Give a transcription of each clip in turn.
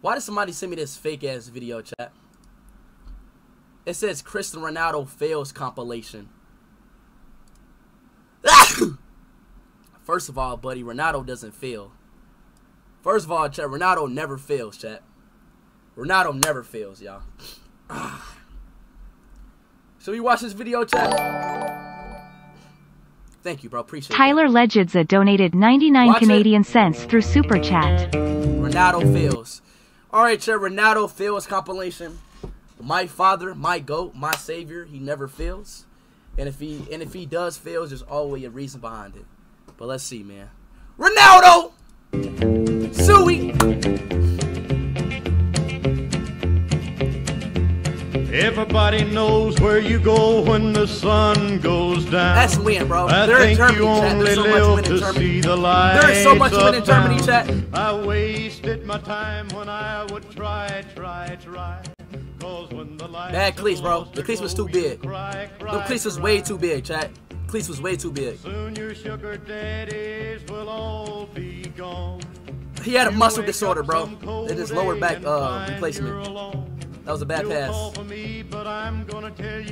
Why did somebody send me this fake ass video, chat? It says Cristiano Ronaldo fails compilation. First of all, buddy, Ronaldo doesn't fail. First of all, chat, Ronaldo never fails, chat. Ronaldo never fails, y'all. Should we watch this video, chat? Thank you, bro. Appreciate Tyler it. Tyler Legedza donated 99 Watch it. Canadian cents through Super Chat. Ronaldo fails. All right, chat. Ronaldo fails compilation. My father, my goat, my savior. He never fails. And if he and if he does fail, there's always a reason behind it. But let's see, man. Ronaldo, Everybody knows where you go when the sun goes down. That's win, bro. I They're in think Germany, you chat. only There's so much live in to Germany. see the lights There is so much win in Germany, chat. I wasted my time when I would try, try, try. 'Cause when the lights Bad cleats, bro. The cleats was too big. Cry, cry, Them cleats was way too big, chat. Cleats was way too big. Soon your sugar daddies will all be gone. He had a muscle disorder, bro. cold In lower back uh replacement. That was a bad pass. me,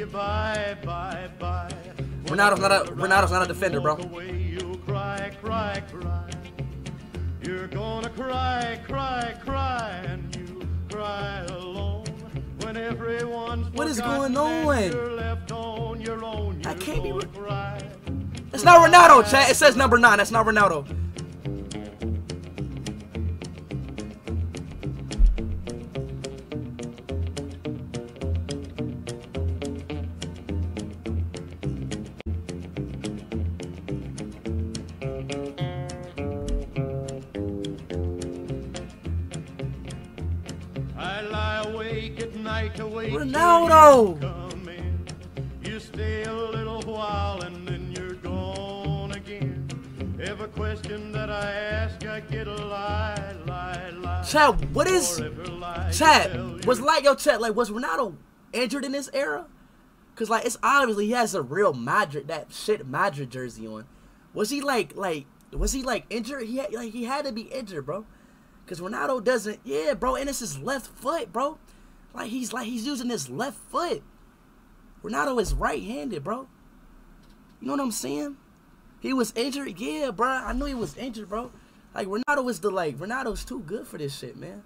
bye, bye, bye. Ronaldo's not a- Ronaldo's not a defender, bro. You'll cry, cry, cry. You're gonna cry, cry, cry, and you cry alone. When everyone's What is going on? On own. I can't be cry. It's not Ronaldo, chat. It says number nine. That's not Ronaldo. Awake night to wait Ronaldo! come in. You stay a little while and then you're gone again. Every question that I ask, I get a lie, lie, lie. Chat, what is chat? Was like yo chat like was Ronaldo injured in this era? Cause like it's obviously he has a real Madrid that shit Madrid jersey on. Was he like like was he like injured? He had, like he had to be injured, bro. Cause Ronaldo doesn't. Yeah, bro, and it's his left foot, bro. Like he's like he's using his left foot. Ronaldo is right-handed, bro. You know what I'm saying? He was injured, yeah, bro. I knew he was injured, bro. Like Ronaldo was the like Ronaldo's too good for this shit, man.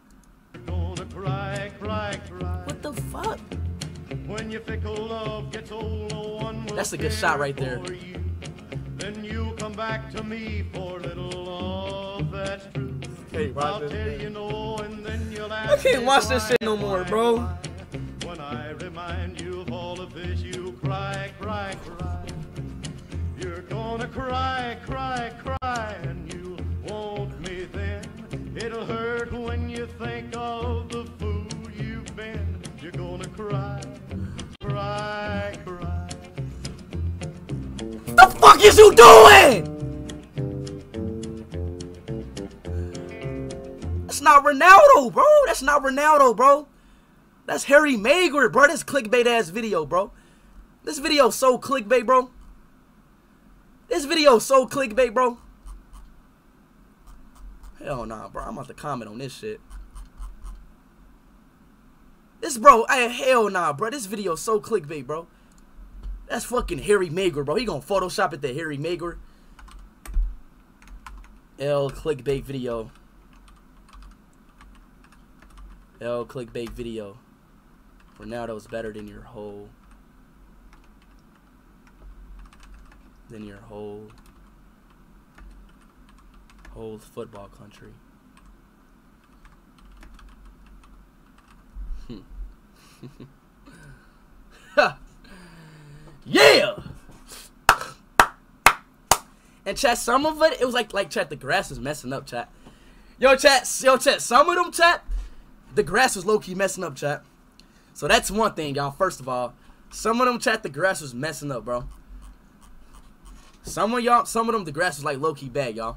cry, cry, cry. What the fuck? When your fickle love gets old, no That's a good shot right there. you. Then you come back to me for little love that's true. Hey, I'll tell you no, and then you'll I can't watch this shit no more, bro. When I remind you of all of this, you cry, cry, cry. You're gonna cry, cry, cry, and you want me then. It'll hurt when you think of the fool you've been. You're gonna cry, cry, cry. The fuck is you doing? Not Ronaldo, bro. That's not Ronaldo, bro. That's Harry Maguire, bro. This clickbait ass video, bro. This video so clickbait, bro. This video so clickbait, bro. Hell nah, bro. I'm about to comment on this shit. This bro, hey, hell nah, bro. This video so clickbait, bro. That's fucking Harry Maguire, bro. He gonna Photoshop it to Harry Maguire. L clickbait video. L clickbait video. Ronaldo's better than your whole. Than your whole. Whole football country. Yeah. And chat, some of it, it was like like chat. The grass is messing up, chat. Yo, chat, yo, chat. Some of them, chat, the grass was low key messing up, chat. So that's one thing, y'all. First of all, some of them, chat, the grass was messing up, bro. Some of y'all, some of them, the grass was like low key bad, y'all.